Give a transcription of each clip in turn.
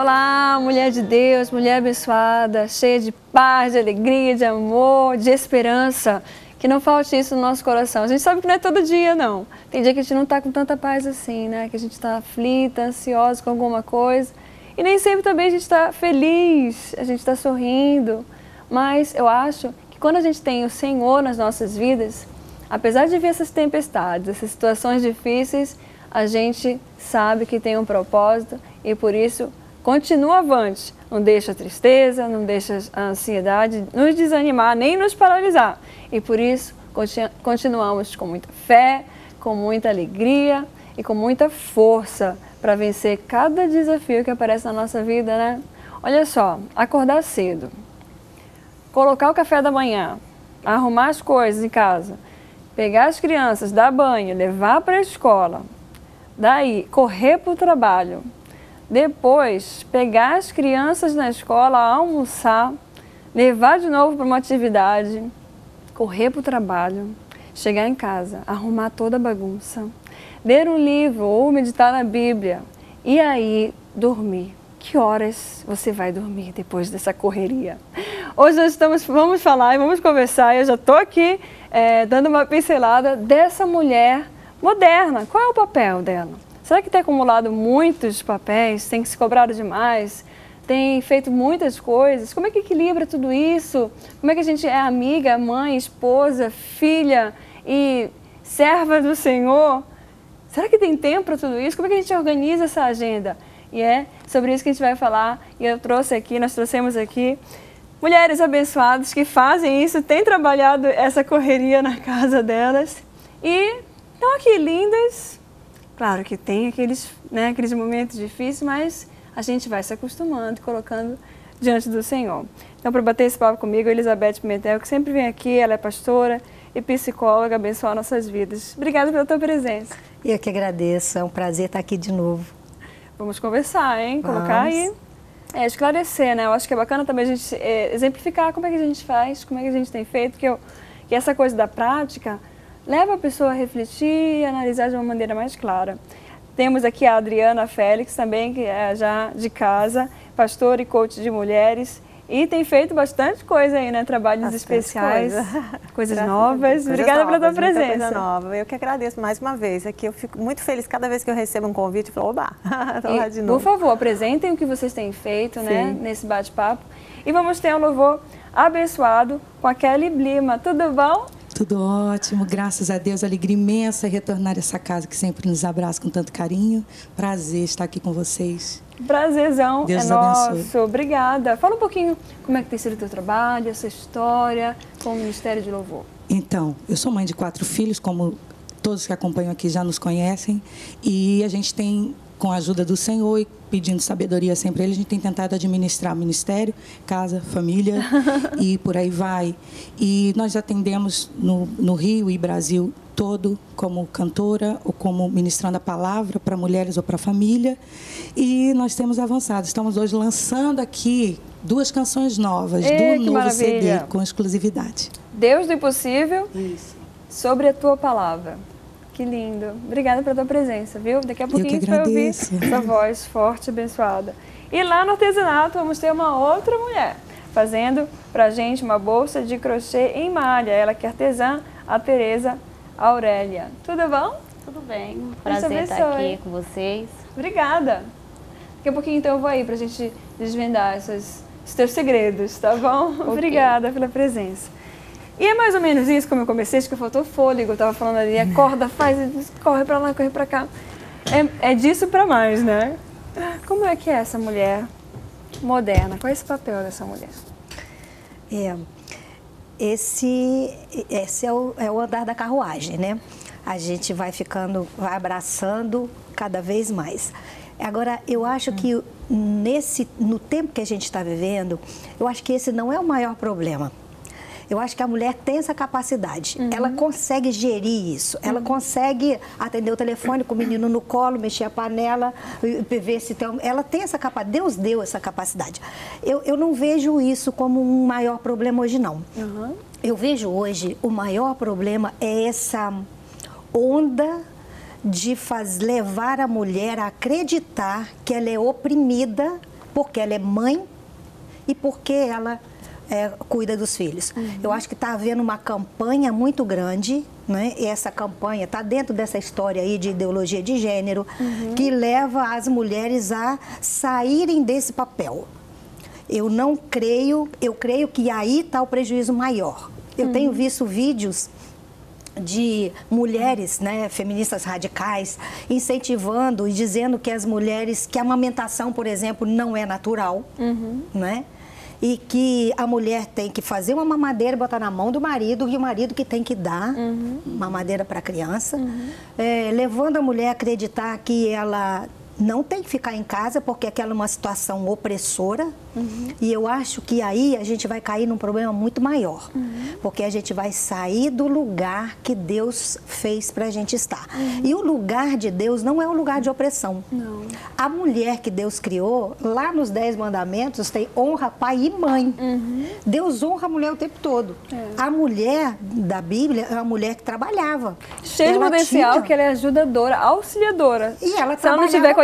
Olá, mulher de Deus, mulher abençoada, cheia de paz, de alegria, de amor, de esperança. Que não falte isso no nosso coração. A gente sabe que não é todo dia, não. Tem dia que a gente não está com tanta paz assim, né? Que a gente está aflita, ansiosa com alguma coisa. E nem sempre também a gente está feliz, a gente está sorrindo. Mas eu acho que quando a gente tem o Senhor nas nossas vidas, apesar de ver essas tempestades, essas situações difíceis, a gente sabe que tem um propósito e por isso continua avante. Não deixa a tristeza, não deixa a ansiedade nos desanimar, nem nos paralisar. E por isso continuamos com muita fé, com muita alegria e com muita força para vencer cada desafio que aparece na nossa vida, né? Olha só, acordar cedo, colocar o café da manhã, arrumar as coisas em casa, pegar as crianças, dar banho, levar para a escola, daí correr para o trabalho, depois, pegar as crianças na escola, almoçar, levar de novo para uma atividade, correr para o trabalho, chegar em casa, arrumar toda a bagunça, ler um livro ou meditar na Bíblia e aí dormir. Que horas você vai dormir depois dessa correria? Hoje nós estamos, vamos falar e vamos conversar. Eu já estou aqui é, dando uma pincelada dessa mulher moderna. Qual é o papel dela? Será que tem acumulado muitos papéis, tem se cobrado demais, tem feito muitas coisas? Como é que equilibra tudo isso? Como é que a gente é amiga, mãe, esposa, filha e serva do Senhor? Será que tem tempo para tudo isso? Como é que a gente organiza essa agenda? E é sobre isso que a gente vai falar. E eu trouxe aqui, nós trouxemos aqui mulheres abençoadas que fazem isso, têm trabalhado essa correria na casa delas e estão aqui lindas, Claro que tem aqueles, né, aqueles momentos difíceis, mas a gente vai se acostumando colocando diante do Senhor. Então, para bater esse papo comigo, Elizabeth Pimentel, que sempre vem aqui, ela é pastora e psicóloga, abençoa nossas vidas. Obrigada pela tua presença. Eu que agradeço, é um prazer estar aqui de novo. Vamos conversar, hein? Vamos. Colocar aí, é, esclarecer, né? Eu acho que é bacana também a gente é, exemplificar como é que a gente faz, como é que a gente tem feito, que, eu, que essa coisa da prática leva a pessoa a refletir e analisar de uma maneira mais clara. Temos aqui a Adriana Félix também, que é já de casa, pastora e coach de mulheres. E tem feito bastante coisa aí, né? Trabalhos bastante especiais, coisa. coisas novas. Coisas Obrigada novas, pela tua presença. Coisa nova. Eu que agradeço mais uma vez. Aqui eu fico muito feliz cada vez que eu recebo um convite. Eu falo, oba, tô lá de novo. Por favor, apresentem o que vocês têm feito, né? Sim. né? Nesse bate-papo. E vamos ter um louvor abençoado com a Kelly Blima. Tudo bom? Tudo ótimo, graças a Deus, alegria imensa retornar a essa casa que sempre nos abraça com tanto carinho. Prazer estar aqui com vocês. Prazerzão Deus é nosso. Obrigada. Fala um pouquinho como é que tem sido o teu trabalho, essa história com o Ministério de Louvor. Então, eu sou mãe de quatro filhos, como todos que acompanham aqui já nos conhecem, e a gente tem com a ajuda do Senhor e pedindo sabedoria sempre a Ele, a gente tem tentado administrar ministério, casa, família e por aí vai. E nós atendemos no, no Rio e Brasil todo como cantora ou como ministrando a palavra para mulheres ou para família. E nós temos avançado. Estamos hoje lançando aqui duas canções novas Ei, do novo maravilha. CD com exclusividade. Deus do impossível. Isso. Sobre a tua palavra. Que lindo. Obrigada pela tua presença, viu? Daqui a pouquinho a gente vai ouvir essa voz forte, abençoada. E lá no artesanato vamos ter uma outra mulher fazendo pra gente uma bolsa de crochê em malha. Ela que é artesã, a Tereza Aurélia. Tudo bom? Tudo bem. Prazer estar aqui com vocês. Obrigada. Daqui a pouquinho então eu vou aí pra gente desvendar esses, esses teus segredos, tá bom? Okay. Obrigada pela presença. E é mais ou menos isso, como eu comecei, acho que faltou fôlego, eu tava falando ali, acorda, faz, corre pra lá, corre pra cá. É, é disso pra mais, né? Como é que é essa mulher moderna? Qual é esse papel dessa mulher? É, esse, esse é, o, é o andar da carruagem, né? a gente vai ficando, vai abraçando cada vez mais. Agora, eu acho que nesse, no tempo que a gente está vivendo, eu acho que esse não é o maior problema. Eu acho que a mulher tem essa capacidade. Uhum. Ela consegue gerir isso. Ela uhum. consegue atender o telefone com o menino no colo, mexer a panela, ver se tem. Ela tem essa capacidade. Deus deu essa capacidade. Eu, eu não vejo isso como um maior problema hoje, não. Uhum. Eu vejo hoje o maior problema é essa onda de faz, levar a mulher a acreditar que ela é oprimida porque ela é mãe e porque ela é, cuida dos filhos. Uhum. Eu acho que está havendo uma campanha muito grande, né? e essa campanha está dentro dessa história aí de ideologia de gênero, uhum. que leva as mulheres a saírem desse papel. Eu não creio, eu creio que aí está o prejuízo maior. Eu uhum. tenho visto vídeos de mulheres, né, feministas radicais, incentivando e dizendo que as mulheres, que a amamentação, por exemplo, não é natural, uhum. né? E que a mulher tem que fazer uma mamadeira e botar na mão do marido e o marido que tem que dar uhum. mamadeira para a criança, uhum. é, levando a mulher a acreditar que ela não tem que ficar em casa porque aquela é uma situação opressora. Uhum. E eu acho que aí a gente vai cair num problema muito maior. Uhum. Porque a gente vai sair do lugar que Deus fez para a gente estar. Uhum. E o lugar de Deus não é um lugar de opressão. Não. A mulher que Deus criou, lá nos Dez Mandamentos, tem honra pai e mãe. Uhum. Deus honra a mulher o tempo todo. É. A mulher da Bíblia é uma mulher que trabalhava. Cheia de potencial, tinha... que ela é ajudadora, auxiliadora. E ela Se ela não tiver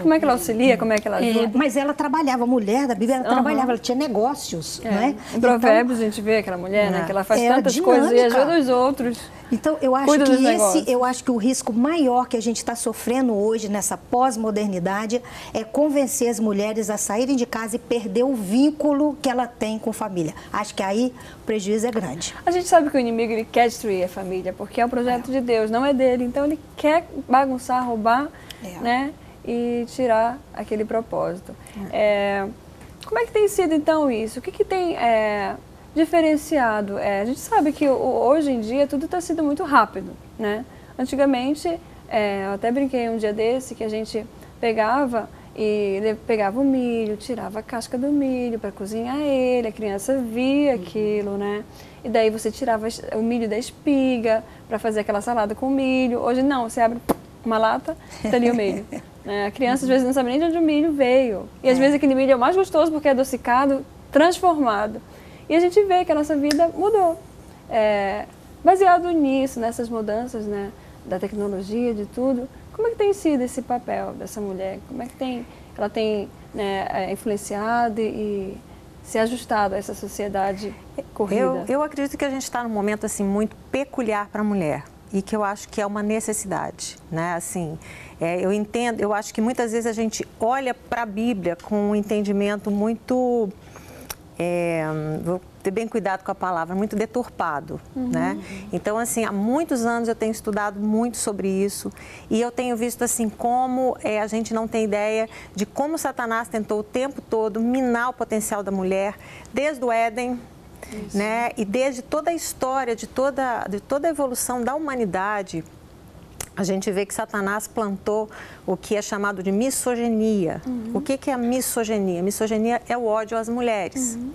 como é que ela auxilia? Como é que ela é, ajuda? É, mas ela trabalhava, a mulher da Bíblia, ela uhum. trabalhava, ela tinha negócios, é. né? Em Provérbios então, a gente vê aquela mulher, né? Que ela faz tantas dinâmica. coisas e ajuda os outros. Então, eu acho que esse, eu acho que o risco maior que a gente está sofrendo hoje nessa pós-modernidade é convencer as mulheres a saírem de casa e perder o vínculo que ela tem com a família. Acho que aí o prejuízo é grande. A gente sabe que o inimigo ele quer destruir a família, porque é um projeto é. de Deus, não é dele. Então ele quer bagunçar, roubar, é. né? E tirar aquele propósito. É. é como é que tem sido então isso? O que, que tem é, diferenciado? É, a gente sabe que hoje em dia tudo está sendo muito rápido, né? Antigamente, eu até brinquei um dia desse que a gente pegava e pegava o milho, tirava a casca do milho para cozinhar ele, a criança via aquilo, né? E daí você tirava o milho da espiga para fazer aquela salada com milho. Hoje não, você abre uma lata, tá ali o milho. Né? A criança às vezes não sabe nem de onde o milho veio. E às é. vezes aquele milho é o mais gostoso porque é adocicado, transformado. E a gente vê que a nossa vida mudou. É, baseado nisso, nessas mudanças né, da tecnologia, de tudo, como é que tem sido esse papel dessa mulher? Como é que tem, ela tem né, é, influenciado e, se ajustado a essa sociedade corrida? Eu, eu acredito que a gente está num momento assim muito peculiar para a mulher e que eu acho que é uma necessidade, né? Assim, é, eu entendo, eu acho que muitas vezes a gente olha para a Bíblia com um entendimento muito é, vou ter bem cuidado com a palavra, muito deturpado, uhum. né? Então, assim, há muitos anos eu tenho estudado muito sobre isso e eu tenho visto, assim, como é, a gente não tem ideia de como Satanás tentou o tempo todo minar o potencial da mulher, desde o Éden, isso. né? E desde toda a história, de toda, de toda a evolução da humanidade, a gente vê que Satanás plantou o que é chamado de misoginia. Uhum. O que, que é a misoginia? Misoginia é o ódio às mulheres. Uhum.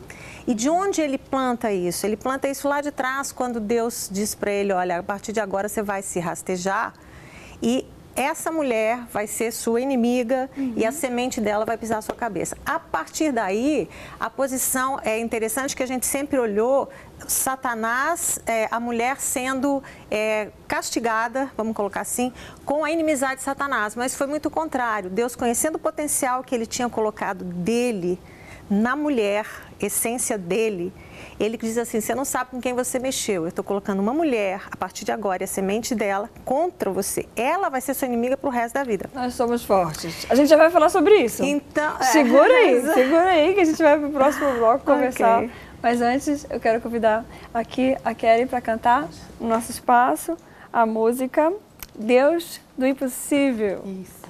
E de onde ele planta isso? Ele planta isso lá de trás, quando Deus diz para ele: olha, a partir de agora você vai se rastejar e essa mulher vai ser sua inimiga uhum. e a semente dela vai pisar a sua cabeça. A partir daí, a posição é interessante que a gente sempre olhou Satanás, é, a mulher sendo é, castigada, vamos colocar assim, com a inimizade de Satanás, mas foi muito contrário. Deus, conhecendo o potencial que ele tinha colocado dele na mulher, essência dele, ele diz assim: você não sabe com quem você mexeu. Eu estou colocando uma mulher, a partir de agora, e a semente dela contra você. Ela vai ser sua inimiga para o resto da vida. Nós somos fortes. A gente já vai falar sobre isso. Então, é. segura é, aí, segura aí que a gente vai para o próximo bloco conversar. Okay. Mas antes, eu quero convidar aqui a Kelly para cantar no nosso espaço a música Deus do Impossível. Isso.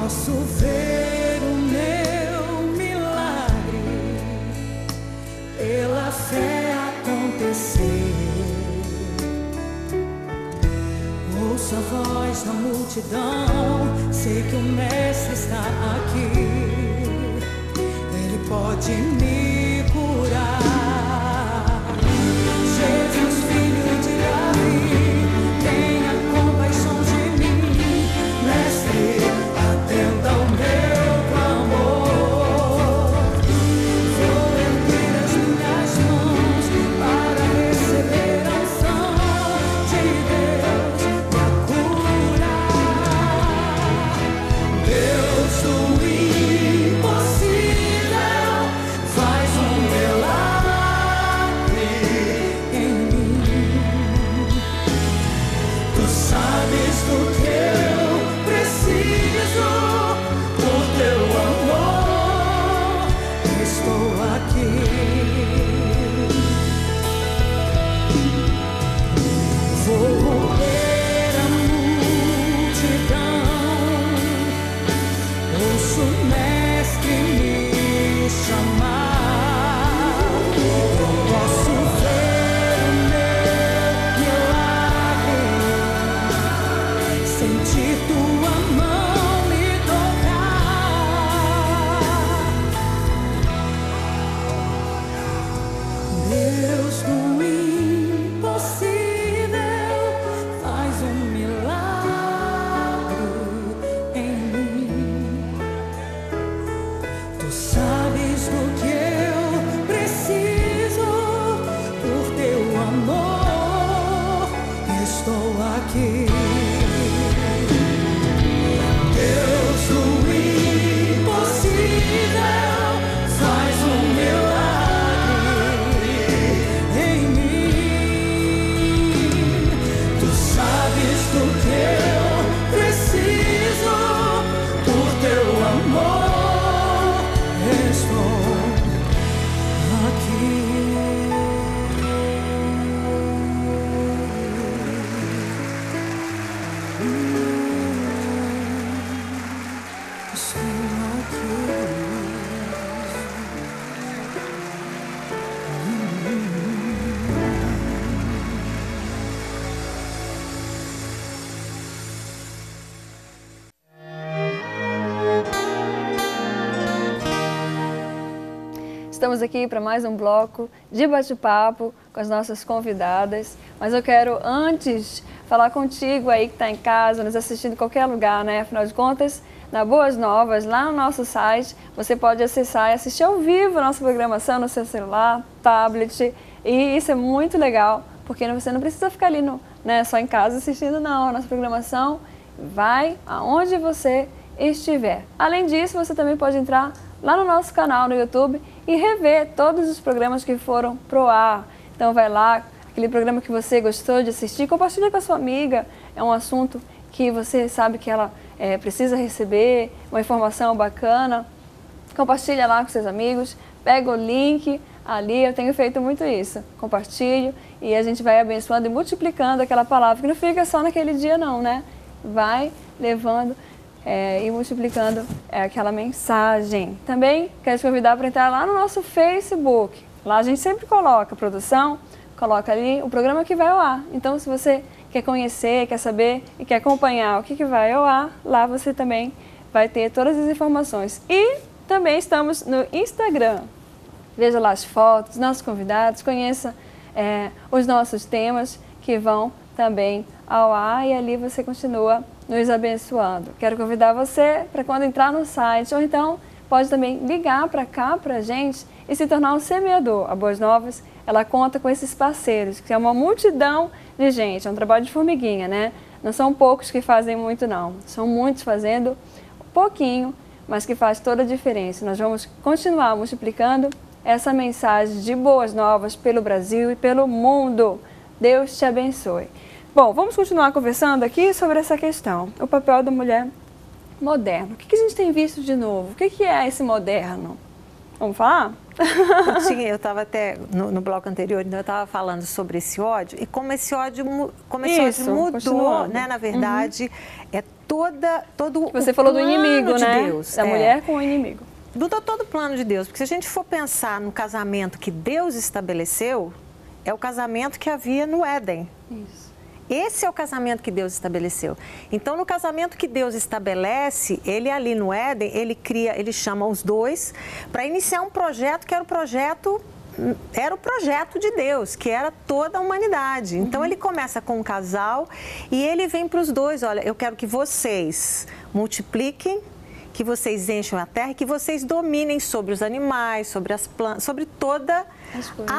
Posso ver o meu milagre pela fé acontecer. Ouço a voz da multidão, sei que o Mestre está aqui. Ele pode me Estamos aqui para mais um bloco de bate-papo com as nossas convidadas. Mas eu quero, antes, falar contigo aí que está em casa, nos assistindo em qualquer lugar, né? Afinal de contas, na Boas Novas, lá no nosso site, você pode acessar e assistir ao vivo a nossa programação no seu celular, tablet. E isso é muito legal, porque você não precisa ficar ali no, né, só em casa assistindo, não. A nossa programação vai aonde você estiver. Além disso, você também pode entrar lá no nosso canal no YouTube e rever todos os programas que foram pro ar. Então vai lá, aquele programa que você gostou de assistir, compartilha com a sua amiga. É um assunto que você sabe que ela é, precisa receber, uma informação bacana. Compartilha lá com seus amigos, pega o link ali, eu tenho feito muito isso. Compartilho e a gente vai abençoando e multiplicando aquela palavra, que não fica só naquele dia não, né? Vai levando é, e multiplicando é, aquela mensagem. Também quero te convidar para entrar lá no nosso Facebook. Lá a gente sempre coloca produção, coloca ali o programa que vai ao ar. Então, se você quer conhecer, quer saber e quer acompanhar o que, que vai ao ar, lá você também vai ter todas as informações. E também estamos no Instagram. Veja lá as fotos, nossos convidados, conheça é, os nossos temas que vão também ao ar e ali você continua nos abençoando. Quero convidar você para quando entrar no site ou então pode também ligar para cá para a gente e se tornar um semeador. A Boas Novas, ela conta com esses parceiros, que é uma multidão de gente, é um trabalho de formiguinha, né? Não são poucos que fazem muito não, são muitos fazendo pouquinho, mas que faz toda a diferença. Nós vamos continuar multiplicando essa mensagem de boas novas pelo Brasil e pelo mundo. Deus te abençoe. Bom, vamos continuar conversando aqui sobre essa questão, o papel da mulher moderna. O que, a gente tem visto de novo? O que, é esse moderno? Vamos falar? eu estava até no, no, bloco anterior, então eu estava falando sobre esse ódio e como esse ódio, como esse Isso, ódio mudou, né? Na verdade, uhum. é toda todo Você falou do inimigo, de né? Deus. Da é. mulher com o inimigo. Mudou todo o plano de Deus, porque se a gente for pensar no casamento que Deus estabeleceu, é o casamento que havia no Éden. Isso. Esse é o casamento que Deus estabeleceu. Então, no casamento que Deus estabelece, ele ali no Éden, ele cria, ele chama os dois para iniciar um projeto que era o projeto era o projeto de Deus, que era toda a humanidade. Então ele começa com um casal e ele vem para os dois, olha, eu quero que vocês multipliquem, que vocês encham a terra, que vocês dominem sobre os animais, sobre as plantas, sobre toda a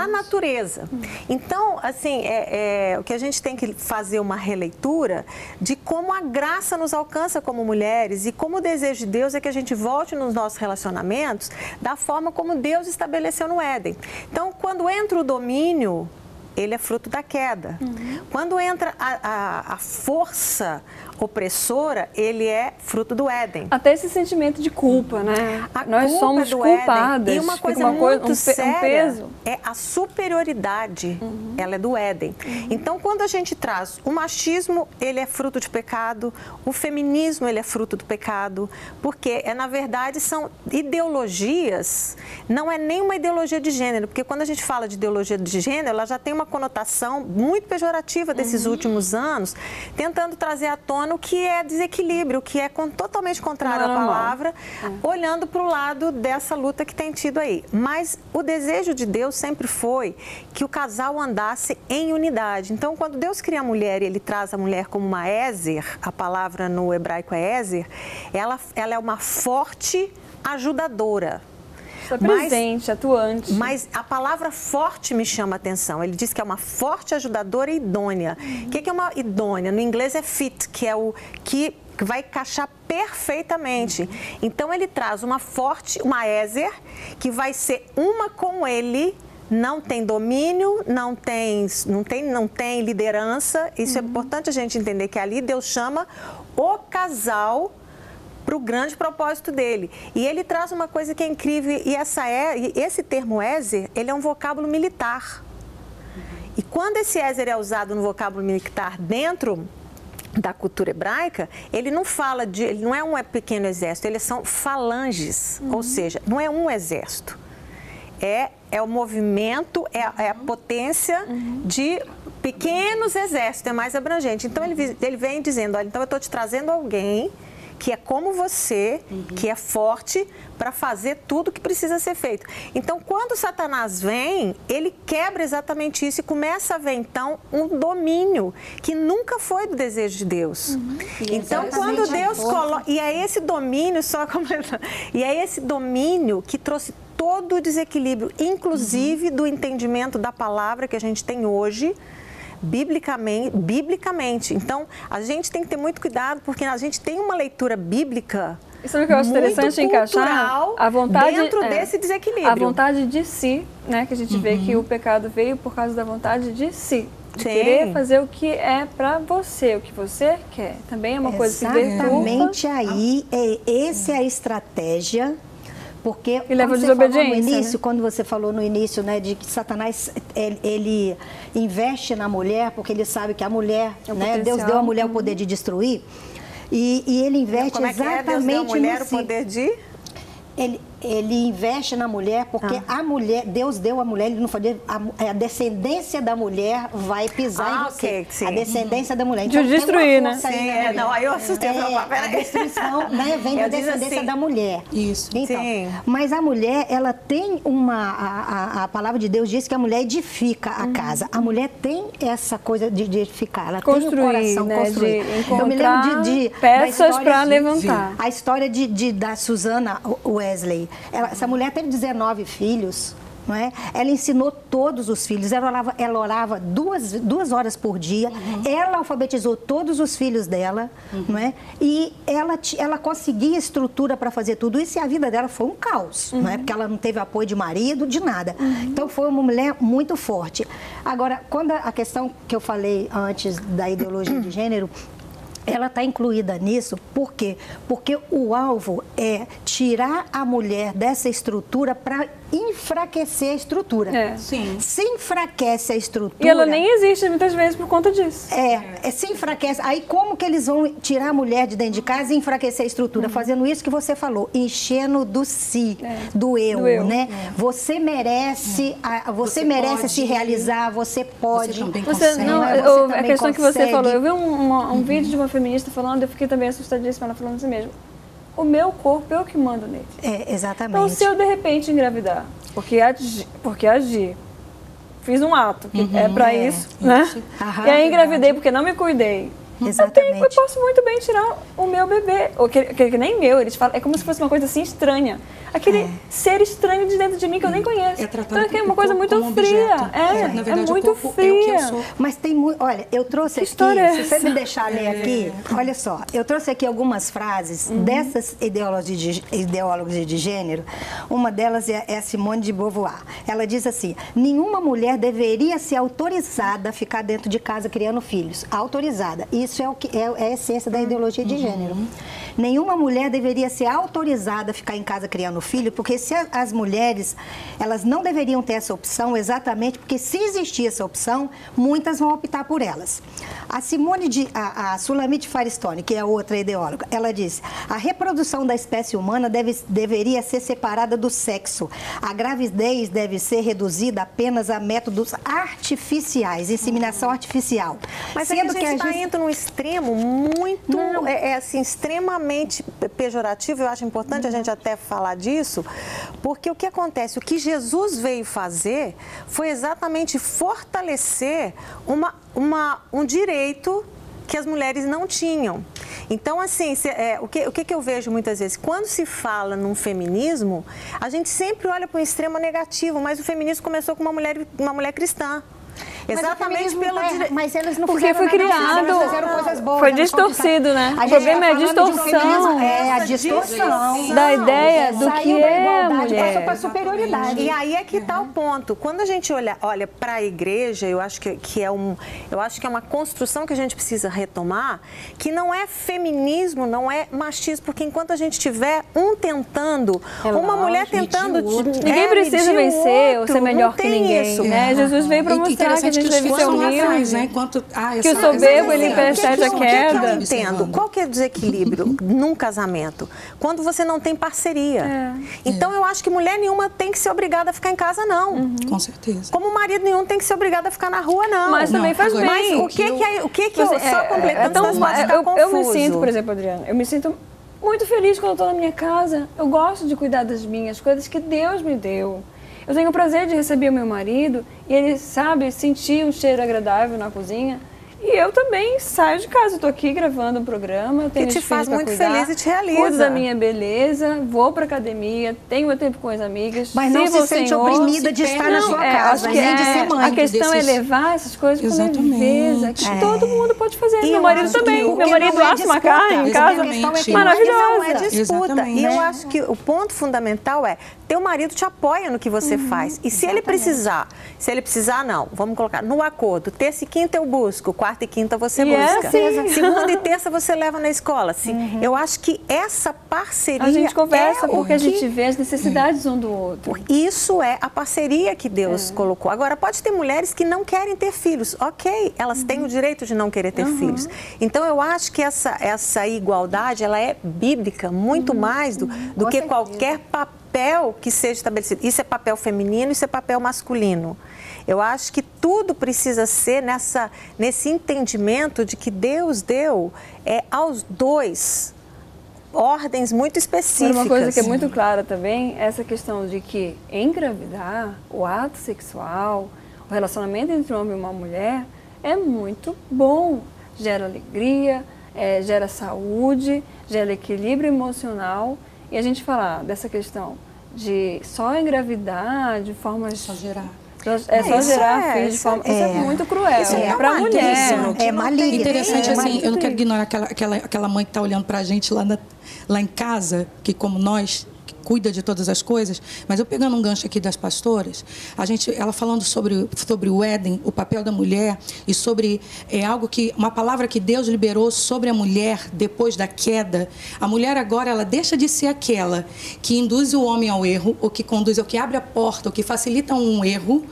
natureza. Então, assim, é, é, o que a gente tem que fazer uma releitura de como a graça nos alcança como mulheres e como o desejo de Deus é que a gente volte nos nossos relacionamentos da forma como Deus estabeleceu no Éden. Então, quando entra o domínio, ele é fruto da queda. Uhum. Quando entra a, a, a, força opressora, ele é fruto do Éden. Até esse sentimento de culpa, né? A Nós somos culpadas. Éden. E uma coisa uma muito coisa, um, séria peso. é a superioridade. Uhum. Ela é do Éden. Uhum. Então, quando a gente traz o machismo, ele é fruto de pecado. O feminismo, ele é fruto do pecado. Porque, é, na verdade, são ideologias. Não é nenhuma ideologia de gênero. Porque quando a gente fala de ideologia de gênero, ela já tem uma conotação muito pejorativa desses uhum. últimos anos, tentando trazer à tona o que é desequilíbrio, que é totalmente contrário à palavra, é. olhando para o lado dessa luta que tem tido aí. Mas o desejo de Deus sempre foi que o casal andasse em unidade. Então, quando Deus cria a mulher e ele traz a mulher como uma Ézer, a palavra no hebraico é Ézer, ela, ela é uma forte ajudadora. Está presente, mas, atuante. Mas a palavra forte me chama a atenção. Ele diz que é uma forte ajudadora e idônea. O uhum. que, que é uma idônea? No inglês é fit, que é o que vai encaixar perfeitamente. Então ele traz uma forte, uma Ézer, que vai ser uma com ele não tem domínio, não tem, não tem, não tem liderança. Isso é uhum. é importante a gente entender que ali Deus chama o casal para o grande propósito dele. E ele traz uma coisa que é incrível, e essa é, esse termo Ézer, ele é um vocábulo militar. E quando esse Ézer é usado no vocábulo militar dentro da cultura hebraica, ele não fala de, ele não é um pequeno exército, eles são falanges, uhum. ou seja, não é um exército. É, é o movimento, é, é a potência uhum. de pequenos exércitos, é mais abrangente. Então ele, ele vem dizendo, olha, então eu estou te trazendo alguém que é como você, uhum. que é forte para fazer tudo que precisa ser feito. Então, quando Satanás vem, ele quebra exatamente isso e começa a ver então um domínio que nunca foi do desejo de Deus. Uhum. Então, quando Deus coloca e é esse domínio só completando, e é esse domínio que trouxe todo o desequilíbrio, inclusive uhum. do entendimento da palavra que a gente tem hoje biblicamente, biblicamente. Então, a gente tem que ter muito cuidado, porque a gente tem uma leitura bíblica. Isso é o que eu acho interessante encaixar a vontade dentro é, desse desequilíbrio. A vontade de si, né? Que a gente uhum. vê que o pecado veio por causa da vontade de si. De Sim. querer fazer o que é para você, o que você quer. Também é uma Exatamente coisa que Exatamente aí, é, essa é a estratégia porque e leva desobediência, no início, né? quando você falou no início, né, de que Satanás ele, ele, investe na mulher porque ele sabe que a mulher, é né, Deus deu à mulher uhum. o poder de destruir. E, e ele investe Como é exatamente que é? Deus deu à mulher o poder de ele ele investe na mulher porque ah. a mulher, Deus deu a mulher, ele não falou, a, a descendência da mulher vai pisar ah, em você. Okay, a descendência da mulher. Então, de destruir, né? Sim, é, não, aí eu assustei. É, a destruição né, vem eu da descendência assim. da mulher. Isso. Então, Sim. Mas a mulher, ela tem uma, a, a, a, palavra de Deus diz que a mulher edifica a hum. casa. A mulher tem essa coisa de, de edificar, ela construir, tem o coração né, construído. eu me lembro de, de peças para levantar. A história de, de da Susana Wesley. Ela, essa mulher teve 19 filhos. Não é? Ela ensinou todos os filhos, ela orava, ela orava duas, duas horas por dia, uhum. ela alfabetizou todos os filhos dela, uhum. não é? e ela, ela conseguia estrutura para fazer tudo isso e a vida dela foi um caos, uhum. não é? porque ela não teve apoio de marido, de nada. Uhum. Então foi uma mulher muito forte. Agora, quando a questão que eu falei antes da ideologia de gênero, ela está incluída nisso, por quê? Porque o alvo é tirar a mulher dessa estrutura para enfraquecer a estrutura. É. Sim. Se enfraquece a estrutura. E ela nem existe muitas vezes por conta disso. É, é se enfraquece. Aí como que eles vão tirar a mulher de dentro de casa e enfraquecer a estrutura? Uhum. Fazendo isso que você falou, enchendo do si, é. do, eu, do, eu, né? É. Você merece, a, você, você, merece pode, se realizar, você pode. Você também você, consegue. Não, você a questão consegue. que você falou, eu vi um, uma, um uhum. vídeo de uma feminista falando, eu fiquei também assustadíssima, ela falando assim mesmo o meu corpo é o que manda nele. É, exatamente. Então, se eu de repente engravidar, porque agi, porque agi fiz um ato que uhum, é para é, isso, né? Aham, e aí engravidei porque não me cuidei. Exatamente. Eu, tenho, eu, posso muito bem tirar o meu bebê, ou que, que, que, nem meu, eles falam, é como se fosse uma coisa assim estranha. Aquele é. ser estranho de dentro de mim que eu nem conheço. É então é uma coisa muito fria. É, é, verdade, é muito fria. É Mas tem muito. Olha, eu trouxe que aqui. É se você me deixar ler aqui, olha só, eu trouxe aqui algumas frases uhum. dessas ideólogos de, de gênero. Uma delas é, é a Simone de Beauvoir. Ela diz assim: nenhuma mulher deveria ser autorizada a ficar dentro de casa criando filhos. Autorizada. Isso é, o que, é, é a essência da ideologia de uhum. gênero. Nenhuma mulher deveria ser autorizada a ficar em casa criando filho, porque se as mulheres, elas não deveriam ter essa opção exatamente porque se existir essa opção, muitas vão optar por elas. A Simone de a, a Sulamite Firestone, que é outra ideóloga, ela diz: "A reprodução da espécie humana deve, deveria ser separada do sexo. A gravidez deve ser reduzida apenas a métodos artificiais, inseminação artificial." Mas Sendo é que a gente está gente... indo num extremo muito, é, é assim, extremamente pejorativo, eu acho importante a gente até falar disso, porque o que acontece, o que Jesus veio fazer foi exatamente fortalecer uma, uma, um direito que as mulheres não tinham. Então, assim, se, é, o, que, o que eu vejo muitas vezes? Quando se fala num feminismo, a gente sempre olha para um extremo negativo, mas o feminismo começou com uma mulher, uma mulher cristã. Exatamente pelo é, dire... Mas eles não Porque foi criado. Boas, foi distorcido, né? O problema é a distorção. É a distorção. Da ideia do que é a mulher. Passou para superioridade. E aí é que está o ponto. Quando a gente olha, olha para a igreja, eu acho que, que é um, eu acho que é uma construção que a gente precisa retomar, que não é feminismo, não é machismo, porque enquanto a gente tiver um tentando, uma mulher tentando, ninguém precisa vencer ou ser melhor que ninguém, isso. né? Jesus veio para mostrar que gente deve ser humilde. Né? Enquanto, ah, que o soberbo, ele percebe a queda. O que, eu entendo? Qual que é o desequilíbrio num casamento? Quando você não tem parceria. É. Então, eu acho que mulher nenhuma tem que ser obrigada a ficar em casa, não. Uhum. Com certeza. Como marido nenhum tem que ser obrigado a ficar na rua, não. Mas também faz bem. Mas o que que, é, o que, que eu, é, só completando é, tão, eu, eu me sinto, por exemplo, Adriana, eu me sinto muito feliz quando eu estou na minha casa. Eu gosto de cuidar das minhas coisas que Deus me deu. Eu tenho o prazer de receber o meu marido e ele sabe sentir um cheiro agradável na cozinha. E eu também saio de casa, estou aqui gravando um programa, tenho que te faz muito cuidar, feliz e te realiza. Cuido da minha beleza, vou para academia, tenho meu tempo com as amigas. Mas não se sente Senhor, oprimida de estar na sua é, casa, nem é, de ser mãe. A questão desses... é levar essas coisas Exatamente. com leveza, que é. todo mundo pode fazer. E meu marido também. Meu marido é assa uma carne em casa, é maravilhosa. Não é disputa. Exatamente. E eu acho que o ponto fundamental é teu marido te apoia no que você uhum, faz. E se exatamente. ele precisar, se ele precisar, não, vamos colocar no acordo, terça e quinta eu busco, quarta quarta e quinta você E é busca. assim. Segunda e terça você leva na escola. Sim. Eu acho que essa parceria A gente conversa é porque a gente que- vê as necessidades um do outro. isso é a parceria que Deus É. colocou. Agora, pode ter mulheres que não querem ter filhos. Ok, elas Uhum. têm o direito de não querer ter filhos. Então, eu acho que essa, essa igualdade, ela é bíblica, Uhum. muito mais do, do que qualquer papel que seja estabelecido. Isso é papel feminino, isso é papel masculino. Eu acho que tudo precisa ser nessa, nesse entendimento de que Deus deu é, aos dois ordens muito específicas. uma coisa que é muito clara também é essa questão de que engravidar, o ato sexual, o relacionamento entre um homem e uma mulher é muito bom. Gera alegria, eh, gera saúde, gera equilíbrio emocional. E a gente falar dessa questão de só engravidar de forma. Só gerar. É só isso gerar é, filho de isso forma. Isso é é- muito cruel. isso é É para maligno, mulher. É maligno. Interessante É, assim, eu não quero ignorar aquela, aquela, aquela mãe que está olhando para a gente lá, na- lá em casa, que como nós, cuida de todas as coisas, mas eu pegando um gancho aqui das pastoras, a gente, ela falando sobre, sobre o Éden, o papel da mulher, e sobre é, algo que, uma palavra que Deus liberou sobre a mulher depois da queda. A mulher agora, ela deixa de ser aquela que induz o homem ao erro, ou que conduz, ou que abre a porta, ou que facilita um erro,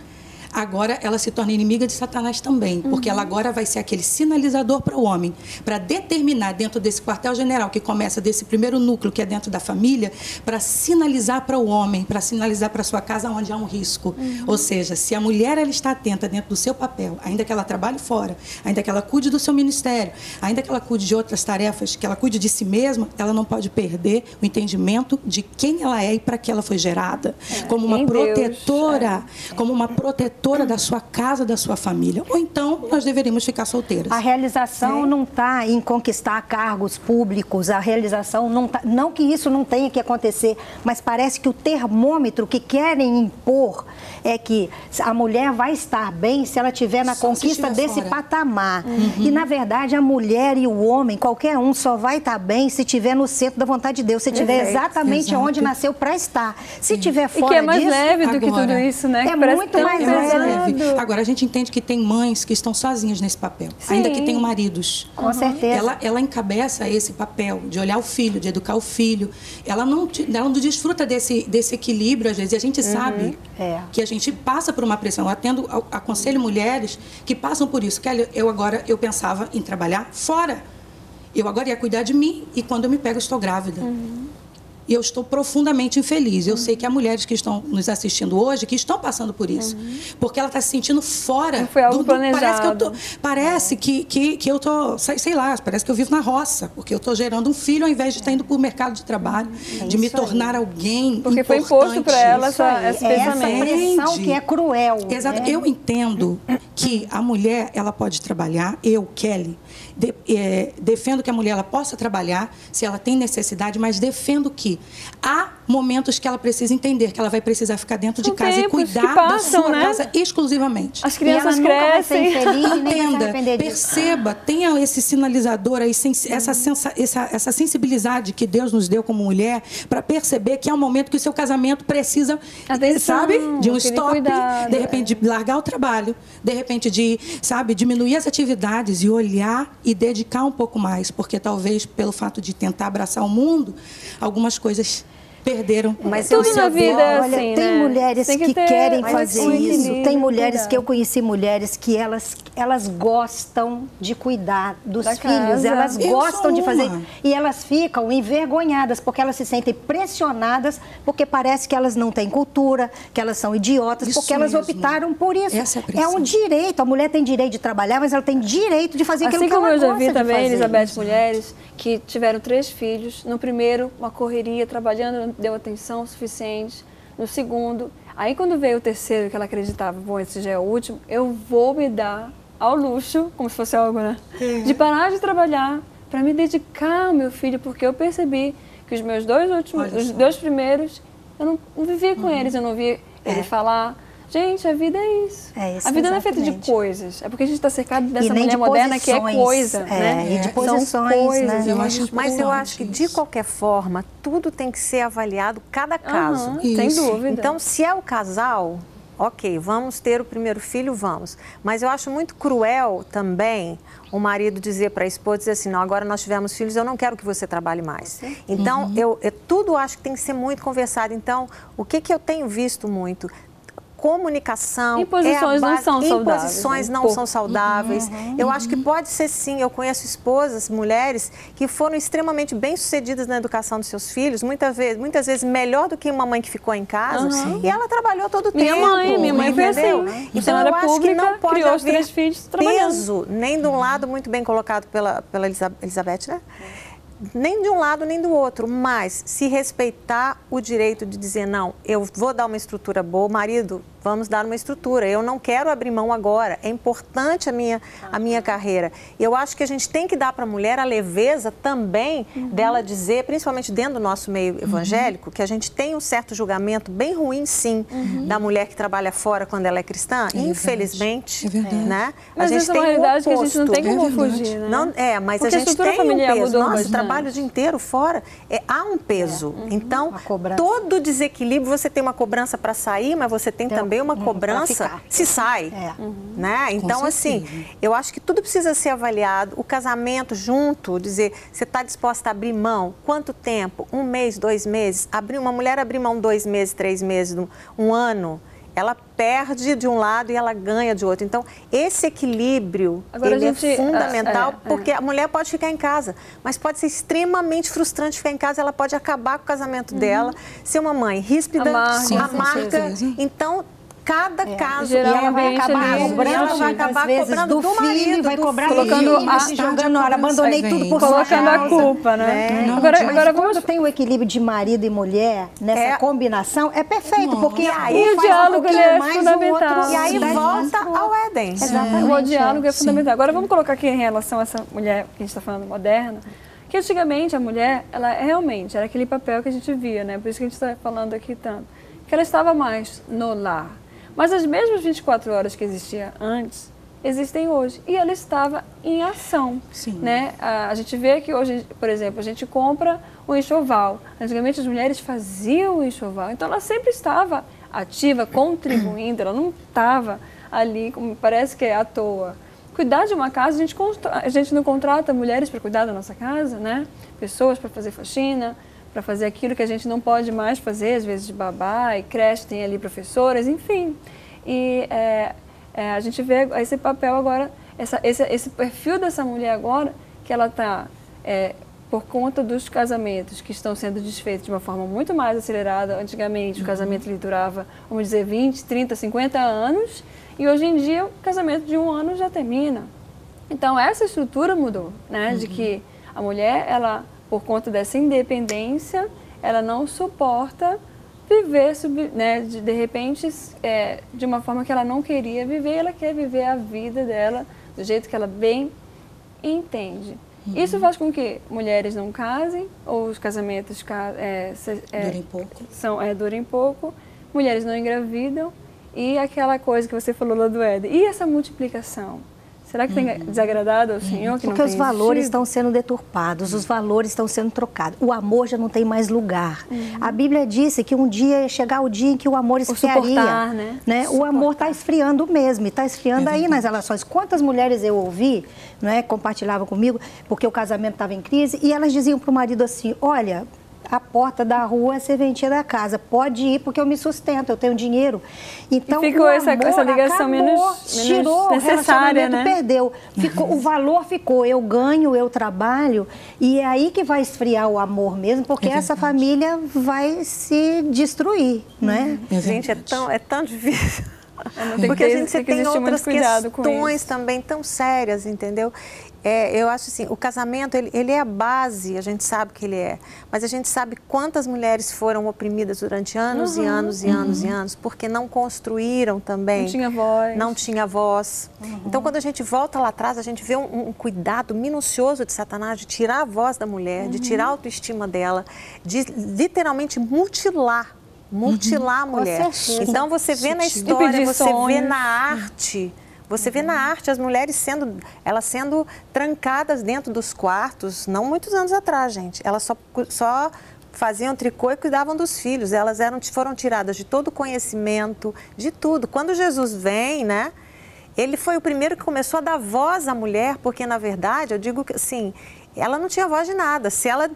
agora ela se torna inimiga de Satanás também, porque ela agora vai ser aquele sinalizador para o homem, para determinar dentro desse quartel-general que começa desse primeiro núcleo que é dentro da família, para sinalizar para o homem, para sinalizar para sua casa onde há um risco. Ou seja, se a mulher ela está atenta dentro do seu papel, ainda que ela trabalhe fora, ainda que ela cuide do seu ministério, ainda que ela cuide de outras tarefas, que ela cuide de si mesma, ela não pode perder o entendimento de quem ela é e para que ela foi gerada, como uma em Deus, protetora como uma protetora da sua casa, da sua família. Ou então nós deveríamos ficar solteiras. A realização não está em conquistar cargos públicos, a realização não tá, não que isso não tenha que acontecer, mas parece que o termômetro que querem impor é que a mulher vai estar bem se ela estiver na Só conquista desse fora. patamar. E na verdade a mulher e o homem, qualquer um, só vai estar bem se estiver no centro da vontade de Deus, se estiver Perfeito. exatamente Exato. onde nasceu para estar. Se estiver E fora que é mais disso, leve do que agora, tudo isso, né? é Que parece muito mais É mais leve. Agora, a gente entende que tem mães que estão sozinhas nesse papel, Sim. ainda que tenham maridos. com certeza. Ela, ela encabeça esse papel de olhar o filho, de educar o filho. Ela não, ela não desfruta desse, desse equilíbrio, às vezes. E a gente sabe É. que a gente passa por uma pressão. Eu atendo, aconselho mulheres que passam por isso. Kelly, eu agora eu pensava em trabalhar fora. Eu agora ia cuidar de mim e quando eu me pego, estou grávida. E eu estou profundamente infeliz. Eu sei que há mulheres que estão nos assistindo hoje que estão passando por isso. Porque ela está se sentindo fora. Não foi algo Parece que eu tô, planejado. parece que, que, que eu tô, sei, sei lá, parece que eu vivo na roça. Porque eu estou gerando um filho ao invés de estar indo para o mercado de trabalho, de me isso aí. tornar alguém Porque foi importante. imposto para ela essa, esse é essa pressão que é cruel. Exato. né? Eu entendo que a mulher ela pode trabalhar. Eu, Kelly, de- eh, defendo que a mulher ela possa trabalhar se ela tem necessidade, mas defendo que há momentos que ela precisa entender que ela vai precisar ficar dentro de casa e cuidar passam, da sua né? casa exclusivamente. As E ela crianças nunca vai ser crescem. infeliz e nem vai se Entenda, perceba, tenha esse sinalizador aí, sens- essa, sensa- essa, essa sensibilidade que Deus nos deu como mulher, para perceber que é um momento que o seu casamento precisa, Atenção, sabe, de um stop, cuidado, de repente de largar o trabalho, de repente de, sabe, diminuir as atividades e olhar e dedicar um pouco mais, porque talvez pelo fato de tentar abraçar o mundo, algumas coisas perderam. Mas Tudo na vida é Olha, assim, tem né? mulheres Tem que, ter querem fazer um isso. Tem mulheres que eu conheci mulheres que elas, elas gostam de cuidar dos Da filhos, casa. elas Eu gostam de fazer uma. e elas ficam envergonhadas porque elas se sentem pressionadas porque parece que elas não têm cultura, que elas são idiotas, Isso porque elas mesmo. optaram por isso. Essa é a é um direito, a mulher tem direito de trabalhar, mas ela tem direito de fazer aquilo Assim que como ela eu já gosta vi também. Elizabeth, mulheres que tiveram três filhos. No primeiro, uma correria, trabalhando, não deu atenção suficiente. No segundo, aí quando veio o terceiro, que ela acreditava, bom, esse já é o último, eu vou me dar ao luxo, como se fosse algo, né? De parar de trabalhar para me dedicar ao meu filho, porque eu percebi que os meus dois últimos, os dois primeiros, eu não, não vivia com eles, eu não via ele falar. Gente, a vida é isso. É isso, a vida não é feita de exatamente. coisas. É porque a gente está cercado dessa mulher de moderna que é posições, coisa, é, né? E de São posições, coisas, né? Eu acho Mas eu acho que, de qualquer forma, tudo tem que ser avaliado cada caso. Aham, sem dúvida. Então, se é o casal, ok, vamos ter o primeiro filho, vamos. Mas eu acho muito cruel também o marido dizer para a esposa dizer assim, não, agora nós tivemos filhos, eu não quero que você trabalhe mais. Então, uhum. eu, eu, tudo acho que tem que ser muito conversado. Então, o que, que eu tenho visto muito? Comunicação. Imposições é não são saudáveis. Imposições não são saudáveis. Uhum, eu acho que pode ser sim. Eu conheço esposas, mulheres, que foram extremamente bem-sucedidas na educação dos seus filhos, muitas vezes, muitas vezes melhor do que uma mãe que ficou em casa. Uhum. E ela trabalhou todo o minha tempo. Mãe, minha mãe foi assim. Então, eu acho pública, que não pode haver peso, nem de um lado muito bem colocado pela, pela Elizabeth, né? Nem de um lado nem do outro, mas se respeitar o direito de dizer não, eu vou dar uma estrutura boa, marido, vamos dar uma estrutura. Eu não quero abrir mão agora. É importante a minha, a minha carreira. Eu acho que a gente tem que dar para a mulher a leveza também uhum. dela dizer, principalmente dentro do nosso meio uhum. evangélico, que a gente tem um certo julgamento bem ruim, sim, uhum. da mulher que trabalha fora quando ela é cristã. É infelizmente, é verdade. né? Mas a gente essa tem é uma realidade que a gente não tem como é fugir, né? Não, é, mas Porque a gente a tem um peso. Nosso trabalho o dia inteiro fora, é, há um peso. É. Uhum. Então, todo desequilíbrio, você tem uma cobrança para sair, mas você tem também também uma uhum, cobrança se sai. É. Né? Então, assim, eu acho que tudo precisa ser avaliado. O casamento junto, dizer, você está disposta a abrir mão? Quanto tempo? Um mês, dois meses? Abrir, uma mulher abrir mão dois meses, três meses, um ano ela perde de um lado e ela ganha de outro. Então, esse equilíbrio Agora, ele é gente, é fundamental, é, é, porque a mulher pode ficar em casa, mas pode ser extremamente frustrante ficar em casa, ela pode acabar com o casamento uhum. dela, ser uma mãe ríspida, amarga. amarga. Então, cada é. caso Geral, ela vai acabar cobrando, vai acabar cobrando do, do filho, marido, vai cobrar do colocando filho, a, jogando, olha, abandonei tudo por colocando a culpa, né? É. Não, agora, agora vamos... quando tem o equilíbrio de marido e mulher nessa é. combinação é perfeito, Nossa. porque aí o diálogo um é fundamental. e aí volta ao Éden. Exatamente. O diálogo é fundamental. Agora vamos colocar aqui em relação a essa mulher que a gente está falando moderna. Que antigamente a mulher, ela realmente era aquele papel que a gente via, né? Por isso que a gente está falando aqui tanto. Que ela estava mais no lar, mas as mesmas 24 horas que existia antes, existem hoje. E ela estava em ação. Sim. Né? A, a, gente vê que hoje, por exemplo, a gente compra um enxoval. Antigamente as mulheres faziam o enxoval. Então ela sempre estava ativa, contribuindo. Ela não estava ali, como parece que é à toa. Cuidar de uma casa, a gente, a gente não contrata mulheres para cuidar da nossa casa, né? Pessoas para fazer faxina, para fazer aquilo que a gente não pode mais fazer, às vezes de babá, e creche tem ali professoras, enfim. E é, é, a gente vê esse papel agora, essa, esse, esse perfil dessa mulher agora, que ela está, é, por conta dos casamentos que estão sendo desfeitos de uma forma muito mais acelerada. Antigamente, o casamento lhe durava, vamos dizer, 20, 30, 50 anos, e hoje em dia o casamento de um ano já termina. Então, essa estrutura mudou, né? Uhum. De que a mulher, ela por conta dessa independência, ela não suporta viver, né, de, de repente, é, de uma forma que ela não queria viver, ela quer viver a vida dela do jeito que ela bem entende. Uhum. Isso faz com que mulheres não casem, ou os casamentos é, é, durem pouco. São, é, durem pouco, mulheres não engravidam, e aquela coisa que você falou lá do Éden. E essa multiplicação? Será que tem uhum. desagradado ao Senhor? Que Porque os valores estão sendo deturpados, os valores estão sendo trocados. O amor já não tem mais lugar. Uhum. A Bíblia disse que um dia ia chegar o dia em que o amor esfriaria. O, né? né? o amor está esfriando mesmo, está esfriando é aí nas relações. Quantas mulheres eu ouvi, não é, compartilhavam comigo, porque o casamento estava em crise, e elas diziam para o marido assim: olha, a porta da rua é serventia da casa. Pode ir porque eu me sustento, eu tenho dinheiro. Então, e ficou essa, essa ligação acabou, menos, menos tirou, necessária, né? perdeu. Ficou, o valor ficou, eu ganho, eu trabalho, e é aí que vai esfriar o amor mesmo, porque é essa família vai se destruir, não é? é Gente, é tão, é tão difícil. Porque a gente tem, tem outras questões também tão sérias, entendeu? É, eu acho assim, o casamento, ele, ele, é a base, a gente sabe que ele é, mas a gente sabe quantas mulheres foram oprimidas durante anos uhum, e anos e uhum. anos e anos, porque não construíram também. Não tinha voz. Não tinha voz. Uhum. Então, quando a gente volta lá atrás, a gente vê um, um, cuidado minucioso de Satanás de tirar a voz da mulher, de tirar a autoestima dela, de literalmente mutilar mutilar a mulher. Então você vê na história, você vê na arte você vê na arte as mulheres sendo, elas sendo trancadas dentro dos quartos, não muitos anos atrás, gente. Elas só, só faziam tricô e cuidavam dos filhos. Elas eram, foram tiradas de todo o conhecimento, de tudo. Quando Jesus vem, né? Ele foi o primeiro que começou a dar voz à mulher, porque na verdade, eu digo que assim, ela não tinha voz de nada. Se ela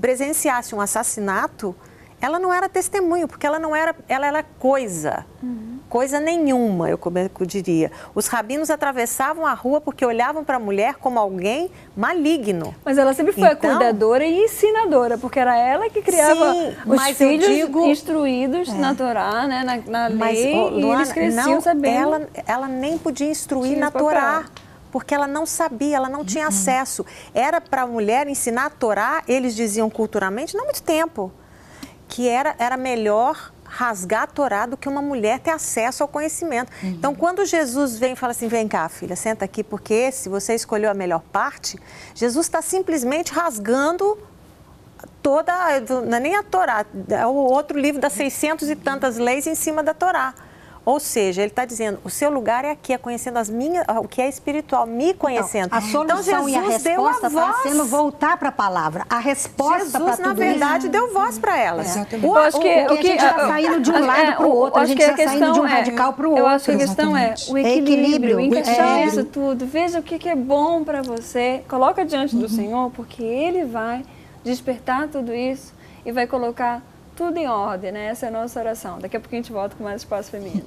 presenciasse um assassinato, ela não era testemunho, porque ela não era, ela era coisa. Uhum. Coisa nenhuma, eu, eu diria. Os rabinos atravessavam a rua porque olhavam para a mulher como alguém maligno. Mas ela sempre foi então, a cuidadora e ensinadora, porque era ela que criava sim, os filhos digo, instruídos é. na Torá, né, na, na mas, lei, Luana, e eles cresciam não, sabendo. Ela, ela nem podia instruir na Torá porque ela não sabia, ela não tinha uhum. acesso. Era para a mulher ensinar a Torá, eles diziam culturalmente, não muito tempo que era, era melhor rasgar a Torá do que uma mulher ter acesso ao conhecimento. Uhum. Então, quando Jesus vem e fala assim, vem cá, filha, senta aqui, porque se você escolheu a melhor parte, Jesus está simplesmente rasgando toda, não é nem a Torá, é o outro livro das 600 e tantas leis em cima da Torá. Ou seja, ele está dizendo, o seu lugar é aqui, é conhecendo as minhas, o que é espiritual, me conhecendo. Então, a solução então, e a resposta está sendo voltar para a palavra. A resposta para tudo na verdade, isso. deu voz para elas. É. O, acho que, o, o, que a gente está saindo de um lado é, para o outro, a gente está saindo de um é, radical para o outro. Eu acho que a questão é o equilíbrio, equilíbrio encaixar isso tudo. Veja o que, que é bom para você, coloca diante do uhum. Senhor, porque Ele vai despertar tudo isso e vai colocar tudo em ordem, né? Essa é a nossa oração. Daqui a pouco a gente volta com mais espaço feminino.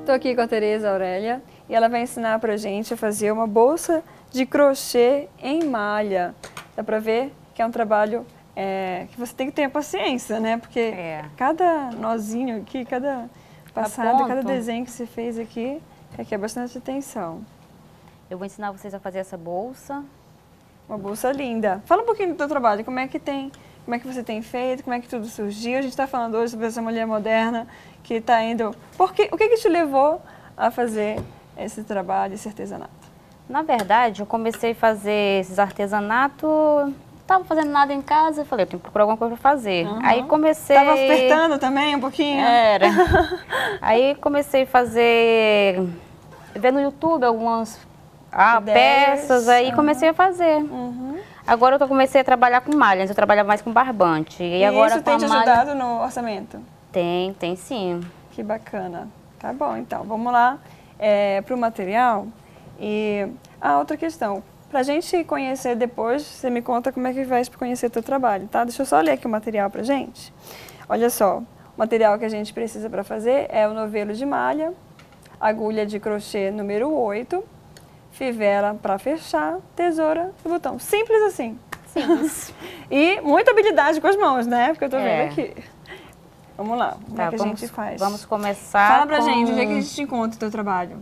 Estou aqui com a Tereza Aurélia e ela vai ensinar para gente a fazer uma bolsa de crochê em malha. Dá para ver que é um trabalho é, que você tem que ter paciência, né? Porque é. cada nozinho aqui, cada passada, cada desenho que você fez aqui requer bastante atenção. Eu vou ensinar vocês a fazer essa bolsa. Uma bolsa linda. Fala um pouquinho do teu trabalho, como é que tem, como é que você tem feito, como é que tudo surgiu. A gente está falando hoje sobre essa mulher moderna que está indo. Por que, o que, que te levou a fazer esse trabalho, esse artesanato? Na verdade, eu comecei a fazer esses artesanatos tava fazendo nada em casa, falei, eu tenho que procurar alguma coisa para fazer. Uhum. Aí comecei... Tava apertando também um pouquinho? Era. aí comecei a fazer, ver no YouTube algumas ah, peças, aí uhum. comecei a fazer. Uhum. Agora eu comecei a trabalhar com malhas, eu trabalhava mais com barbante. E, e agora isso tem te malha... ajudado no orçamento? Tem, tem sim. Que bacana. Tá bom, então, vamos lá é, para o material. E a ah, outra questão, para a gente conhecer depois, você me conta como é que vai para conhecer teu trabalho, tá? Deixa eu só ler aqui o material para gente. Olha só, o material que a gente precisa para fazer é o novelo de malha, agulha de crochê número 8, fivela para fechar, tesoura e botão. Simples assim. Simples. e muita habilidade com as mãos, né? Porque eu estou é. vendo aqui. Vamos lá, como é tá, é que vamos, a gente faz? Vamos começar Fala pra com... gente, onde é que a gente encontra o teu trabalho?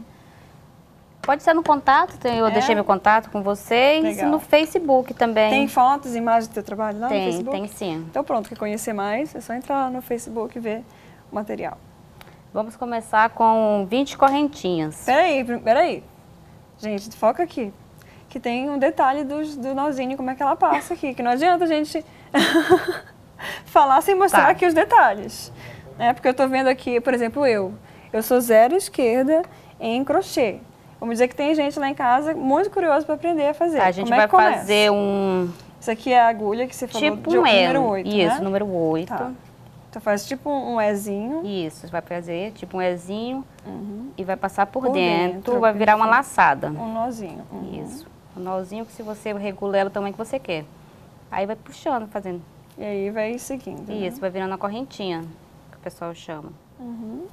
Pode ser no contato, eu é? deixei meu contato com vocês Legal. no Facebook também. Tem fotos, imagens do teu trabalho lá tem, no Facebook? Tem, sim. Então pronto, quer conhecer mais, é só entrar lá no Facebook e ver o material. Vamos começar com 20 correntinhas. Peraí, peraí. Gente, foca aqui. Que tem um detalhe do, do nozinho, como é que ela passa aqui. Que não adianta a gente falar sem mostrar tá. aqui os detalhes. Né? Porque eu estou vendo aqui, por exemplo, eu. Eu sou zero esquerda em crochê. Vamos dizer que tem gente lá em casa muito curiosa para aprender a fazer. Tá, a gente Como é vai fazer um... Isso aqui é a agulha que você falou tipo de um número 8, Isso, né? número 8. Tá. Então faz tipo um Ezinho. Isso, você vai fazer tipo um Ezinho uhum. e vai passar por, por dentro, dentro, vai virar uma laçada. Um nozinho. Uhum. Isso. Um nozinho que se você regula ela o tamanho que você quer. Aí vai puxando, fazendo. E aí vai seguindo. Né? Isso, né? vai virando a correntinha, que o pessoal chama. Uhum.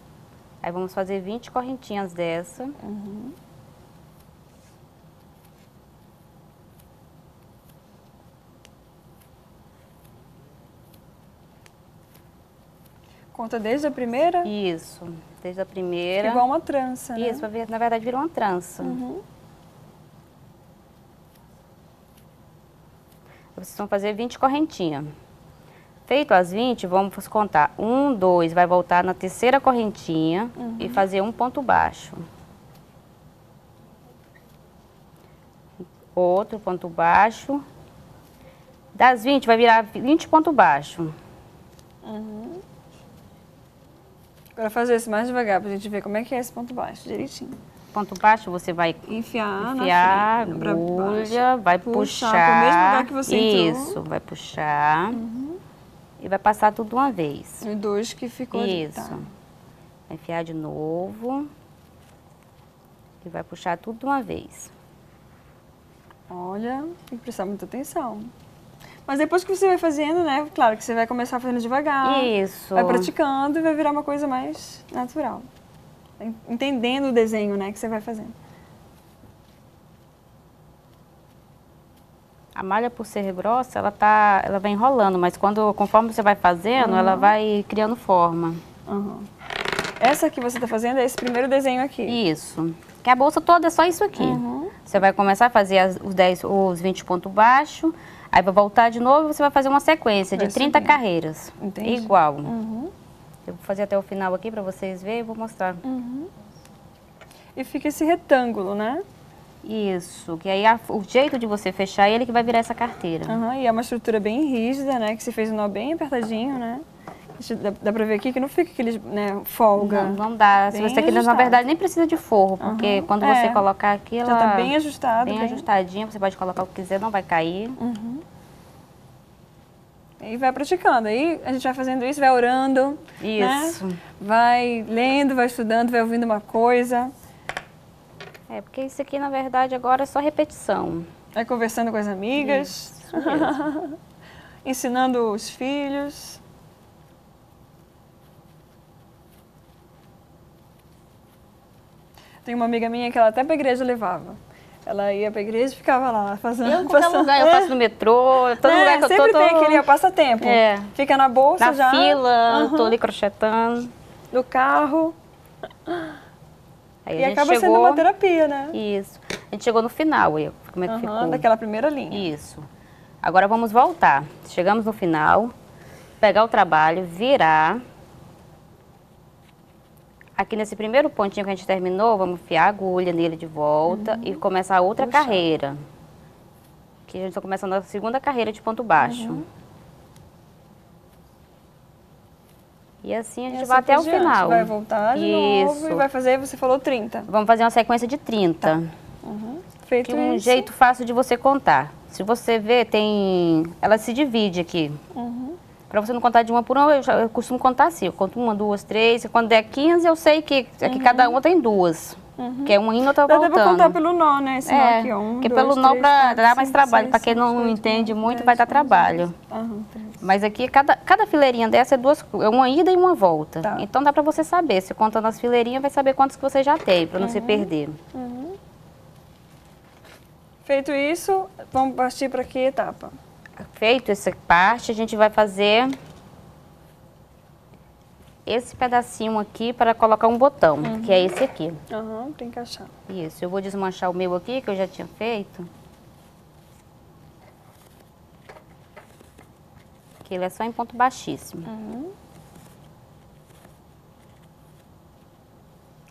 Aí vamos fazer 20 correntinhas dessa. Uhum. Conta desde a primeira? Isso, desde a primeira. Igual uma trança, né? Isso, na verdade virou uma trança. Uhum. Vocês vão fazer 20 correntinhas. Feito as 20, vamos contar. Um, dois, vai voltar na terceira correntinha uhum. e fazer um ponto baixo. Outro ponto baixo. Das 20, vai virar 20 ponto baixo. Uhum. Agora fazer isso mais devagar pra gente ver como é que é esse ponto baixo, direitinho. Ponto baixo, você vai Enfiar, enfiar frente, agulha, vai Puxar puxar. pro mesmo lugar que você entrou. Uhum. Isso, vai puxar. E vai passar tudo uma vez. E dois que ficou Isso. tá. Vai enfiar de novo. E vai puxar tudo de uma vez. Olha, tem que prestar muita atenção. Mas depois que você vai fazendo, né? Claro que você vai começar fazendo devagar. Isso. Vai praticando e vai virar uma coisa mais natural. En- Entendendo o desenho, né, que você vai fazendo. A malha, por ser grossa, ela, tá, ela vai enrolando, mas quando, conforme você vai fazendo, ela vai criando forma. Aham. Essa que você está fazendo é esse primeiro desenho aqui. Isso. Que a bolsa toda é só isso aqui. Uhum. Você vai começar a fazer as- os, 10, os 20 pontos baixos, aí vai voltar de novo e você vai fazer uma sequência Vai de 30 subindo. carreiras. Entendi. Igual. Uhum. Eu vou fazer até o final aqui para vocês verem e vou mostrar. E fica esse retângulo, né? Isso, que aí a- o jeito de você fechar ele que vai virar essa carteira. Aham, E é uma estrutura bem rígida, né? Que você fez o nó bem apertadinho, né? Isso Dá, dá pra ver aqui que não fica aquele, né, folga. Não, não dá. Se Bem você quiser, na verdade, nem precisa de forro, porque Aham. quando É. você colocar aqui, ela Já tá bem ajustado. bem ajustadinha, você pode colocar o que quiser, não vai cair. E vai praticando. Aí a gente vai fazendo isso, vai orando. Isso. Né? Vai lendo, vai estudando, vai ouvindo uma coisa. É, porque isso aqui, na verdade, agora é só repetição. Vai conversando com as amigas. Isso mesmo. ensinando os filhos. Tem uma amiga minha que ela até pra igreja levava. Ela ia pra igreja e ficava lá fazendo. Eu, em qualquer passando- lugar, eu passo no metrô, todo É, lugar que eu tô, sempre tô tem aquele passatempo. É. Fica na bolsa na já. fila, Aham. tô ali crochetando. No carro. Aí e acaba chegou... sendo uma terapia, né? Isso. A gente chegou no final, aí, como é que Aham, ficou. daquela primeira linha. Isso. Agora vamos voltar. Chegamos no final, pegar o trabalho, virar. Aqui nesse primeiro pontinho que a gente terminou, vamos enfiar a agulha nele de volta e começar outra Puxar. carreira. Aqui a gente está começando a segunda carreira de ponto baixo. E assim a gente assim vai até o diante. final. Vai voltar de novo Isso. e vai fazer, você falou 30. Vamos fazer uma sequência de 30. Feito Que é um isso. jeito fácil de você contar. Se você ver, tem. Ela se divide aqui. Uhum. Para você não contar de uma por uma, eu, já- eu costumo contar assim. Eu conto uma, duas, três. E quando der 15, eu sei que, é que cada uma tem duas. Que é uma indo, outra Dá até pra voltando. contar pelo nó, né? Esse nó é, aqui, ó. Um, porque dois, pelo nó quatro, dar mais trabalho. Para quem não entende muito, dez, vai dar trabalho. Mas aqui, cada, cada fileirinha dessa é duas, é uma ida e uma volta. Tá. Então dá para você saber. Se contando as fileirinhas, vai saber quantos que você já tem, para não Uhum. se perder. Feito isso, vamos partir para que etapa? Feito essa parte, a gente vai fazer esse pedacinho aqui para colocar um botão, que é esse aqui. Aham, para encaixar. Isso, eu vou desmanchar o meu aqui, que eu já tinha feito. Que ele é só em ponto baixíssimo.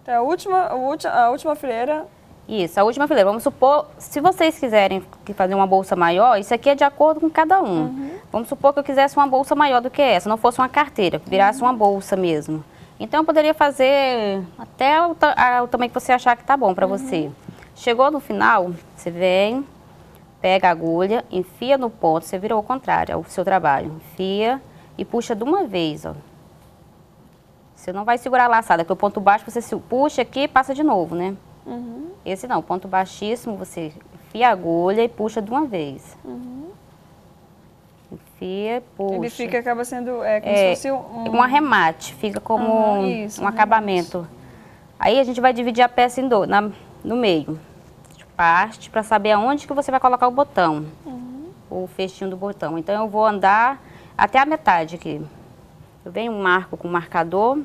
Então, a última, a última, a última fileira, Isso, a última fileira. Vamos supor, se vocês quiserem fazer uma bolsa maior, isso aqui é de acordo com cada um. Vamos supor que eu quisesse uma bolsa maior do que essa, não fosse uma carteira, virasse uma bolsa mesmo. Então eu poderia fazer até o, a- o tamanho que você achar que tá bom para você. Chegou no final, você vem, pega a agulha, enfia no ponto, você virou ao contrário, é o seu trabalho. Enfia e puxa de uma vez, ó. Você não vai segurar a laçada, porque o ponto baixo você puxa aqui e passa de novo, né? Esse não, ponto baixíssimo, você enfia a agulha e puxa de uma vez. Enfia, puxa. ele fica, acaba sendo é, como É, se fosse um... um arremate, fica como Aham, um- isso, um acabamento. Aí a gente vai dividir a peça em dois, na- no meio. Parte para saber aonde que você vai colocar o botão. O fechinho do botão. Então eu vou andar até a metade aqui. Eu venho um marco com marcador.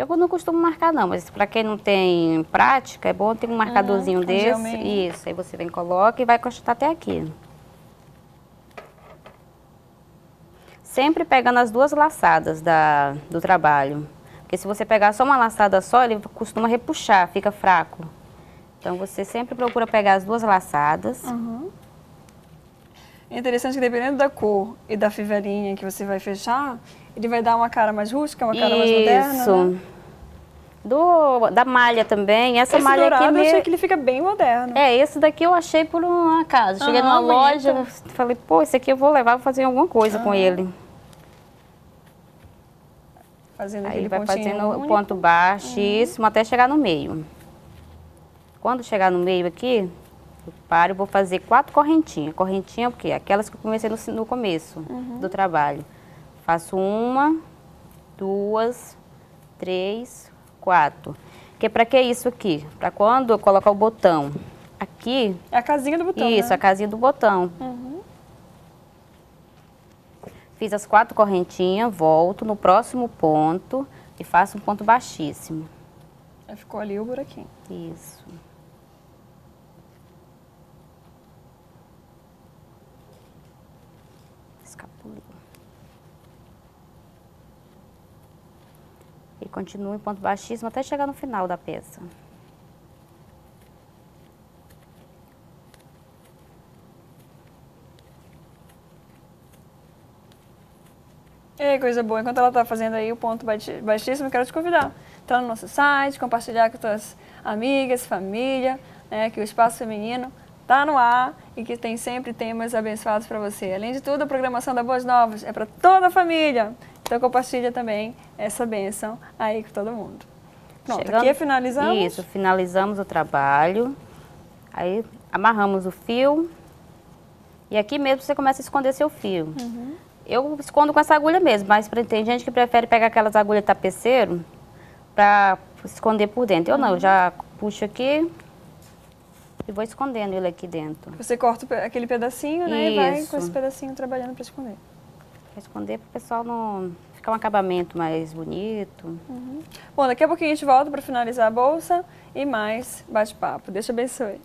Eu não costumo marcar não, mas para quem não tem prática, é bom ter um marcadorzinho um desse. Isso, aí você vem, coloca e vai cortar até aqui. Sempre pegando as duas laçadas da, do trabalho. Porque se você pegar só uma laçada só, ele costuma repuxar, fica fraco. Então você sempre procura pegar as duas laçadas. É interessante que dependendo da cor e da fivelinha que você vai fechar, ele vai dar uma cara mais rústica, uma cara mais moderna. Isso. Né? Do, da malha também. Essa Esse malha dourado aqui eu me... achei que ele fica bem moderno. É, esse daqui eu achei por uma casa. Cheguei Aham, numa loja, bonito. falei, pô, esse aqui eu vou levar, vou fazer alguma coisa com ele. Fazendo Aí aquele vai fazendo o ponto baixíssimo até chegar no meio. Quando chegar no meio aqui, eu paro e vou fazer quatro correntinhas. Correntinha porque aquelas que eu comecei no, no começo do trabalho. Faço uma, duas, três, quatro. Que para que isso aqui? Para quando eu colocar o botão aqui, É a casinha do botão, isso, né? a casinha do botão. Fiz as quatro correntinhas, volto no próximo ponto e faço um ponto baixíssimo. Aí ficou ali o buraquinho. Isso. E continuo em ponto baixíssimo até chegar no final da peça. Ei, coisa boa. Enquanto ela está fazendo aí o ponto baixíssimo, quero te convidar. Entrar no nosso site, compartilhar com suas amigas, família, né, que o Espaço Feminino está no ar e que tem sempre temas abençoados para você. Além de tudo, a programação da Boas Novas é para toda a família. Então compartilha também essa bênção aí com todo mundo. Pronto, Chegando- aqui finalizamos. Isso, finalizamos o trabalho. Aí amarramos o fio. E aqui mesmo você começa a esconder seu fio. Uhum. Eu escondo com essa agulha mesmo, mas tem gente que prefere pegar aquelas agulhas tapeceiro para esconder por dentro. Eu não, Uhum. eu já puxo aqui e vou escondendo ele aqui dentro. Você corta aquele pedacinho, né? E vai Isso. com esse pedacinho trabalhando para esconder. Esconder para o pessoal não ficar um acabamento mais bonito. Bom, daqui a pouquinho a gente volta para finalizar a bolsa e mais bate-papo. Deus te abençoe.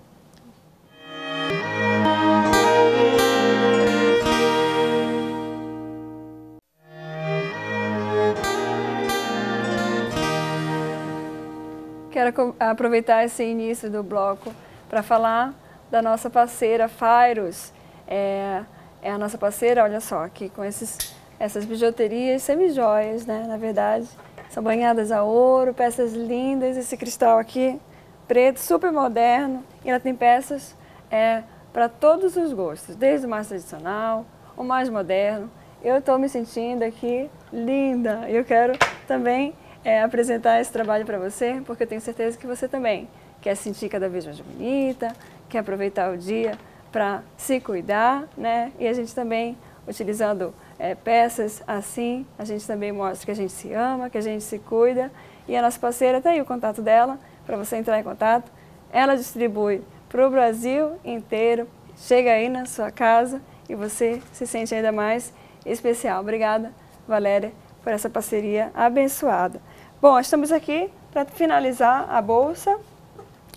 Quero aproveitar esse início do bloco para falar da nossa parceira Fairos. É, é a nossa parceira, olha só, aqui com esses, essas bijuterias semi-joias, né? Na verdade, são banhadas a ouro, peças lindas. Esse cristal aqui, preto, super moderno. E ela tem peças é, para todos os gostos, desde o mais tradicional, o mais moderno. Eu estou me sentindo aqui linda. Eu quero também é, apresentar esse trabalho para você, porque eu tenho certeza que você também quer se sentir cada vez mais bonita, quer aproveitar o dia para se cuidar, né? E a gente também, utilizando é, peças assim, a gente também mostra que a gente se ama, que a gente se cuida. E a nossa parceira está aí o contato dela, para você entrar em contato. Ela distribui para o Brasil inteiro, chega aí na sua casa e você se sente ainda mais especial. Obrigada, Valéria, por essa parceria abençoada. Bom, estamos aqui para finalizar a bolsa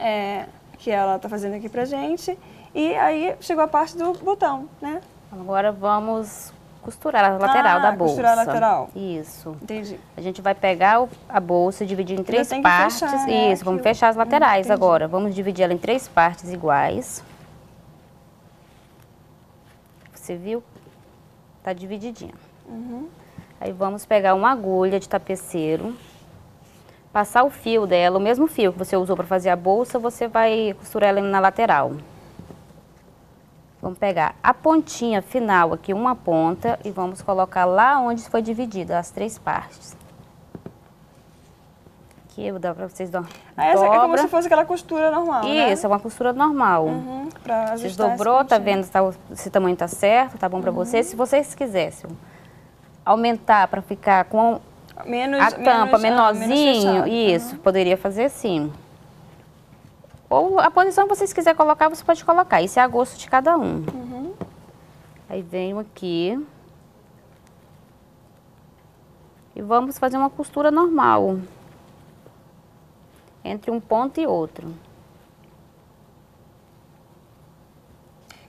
é, que ela está fazendo aqui para gente. E aí chegou a parte do botão, né? Agora vamos costurar a lateral Ah, da bolsa. costurar a lateral. Isso. Entendi. A gente vai pegar o- a bolsa e dividir em três partes. fechar, né, Isso, vamos fechar as laterais entendi. agora. Vamos dividir ela em três partes iguais. Você viu? Tá divididinha. Uhum. Aí vamos pegar uma agulha de tapeceiro, passar o fio dela, o mesmo fio que você usou para fazer a bolsa, você vai costurar ela na lateral. Vamos pegar a pontinha final aqui, uma ponta, e vamos colocar lá onde foi dividida as três partes. Aqui eu vou dar para vocês dar Ah, essa é como dobra. se fosse aquela costura normal, né? Isso, é uma costura normal. Uhum, pra Você ajustar esse dobrou, tá vendo se, tá o- se o tamanho tá certo, tá bom para você. Se vocês quisessem aumentar para ficar com Menos, a tampa menos, ah, menos menorzinho, isso, poderia fazer assim. Ou a posição que vocês quiserem colocar, você pode colocar. Isso é a gosto de cada um. Uhum. Aí venho aqui. E vamos fazer uma costura normal. Entre um ponto e outro.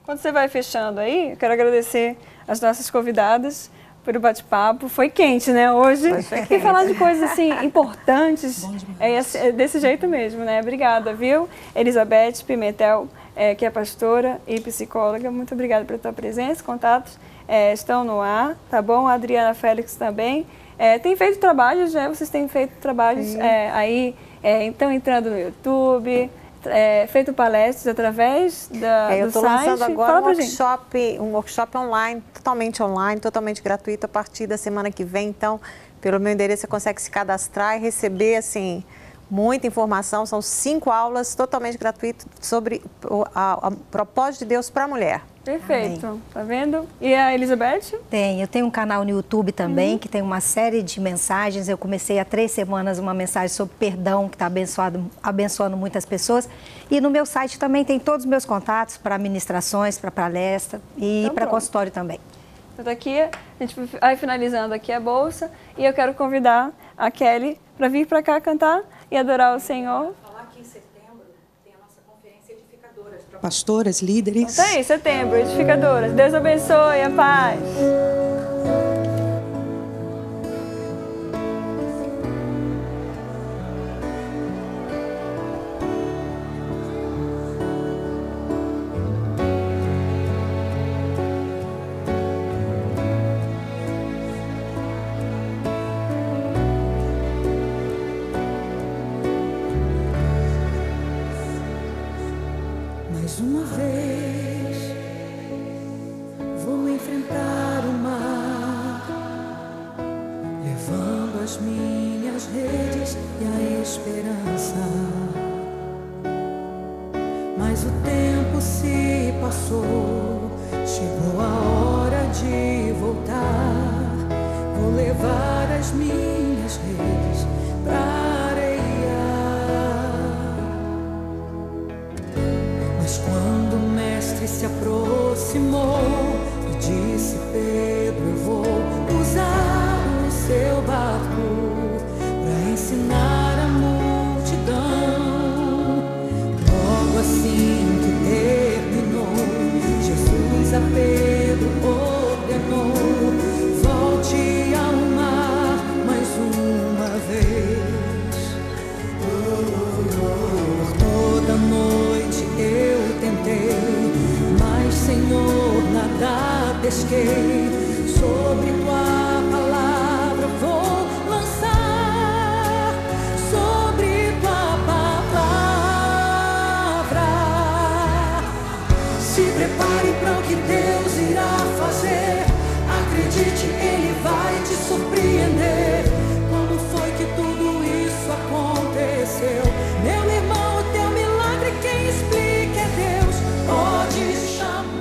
Quando você vai fechando aí, eu quero agradecer as nossas convidadas pelo bate-papo. Foi quente, né, hoje? E falar de coisas assim importantes é, esse- é desse jeito mesmo, né? Obrigada, viu? Elizabeth Pimentel é, que é pastora e psicóloga. Muito obrigada pela tua presença. Contatos é, estão no ar, tá bom? A Adriana Félix também. É, tem feito trabalhos, né? Vocês têm feito trabalhos é, aí, é, então entrando no YouTube, é, feito palestras através da, é, eu estou lançando agora um workshop, um workshop online, totalmente online, totalmente gratuito a partir da semana que vem. Então, pelo meu endereço você consegue se cadastrar e receber assim muita informação. São cinco aulas totalmente gratuitas sobre o a, a propósito de Deus para a mulher. Perfeito. Amém. Tá vendo? E a Elizabeth? Tem. Eu tenho um canal no YouTube também uhum. que tem uma série de mensagens. Eu comecei há três semanas uma mensagem sobre perdão que está abençoado, abençoando muitas pessoas. E no meu site também tem todos os meus contatos para ministrações, para palestra e então, para consultório também. Então daqui a gente vai finalizando aqui a bolsa e eu quero convidar a Kelly para vir para cá cantar e adorar o Senhor. Pastoras, líderes. Então é isso, setembro, edificadoras. Deus abençoe, a paz. Que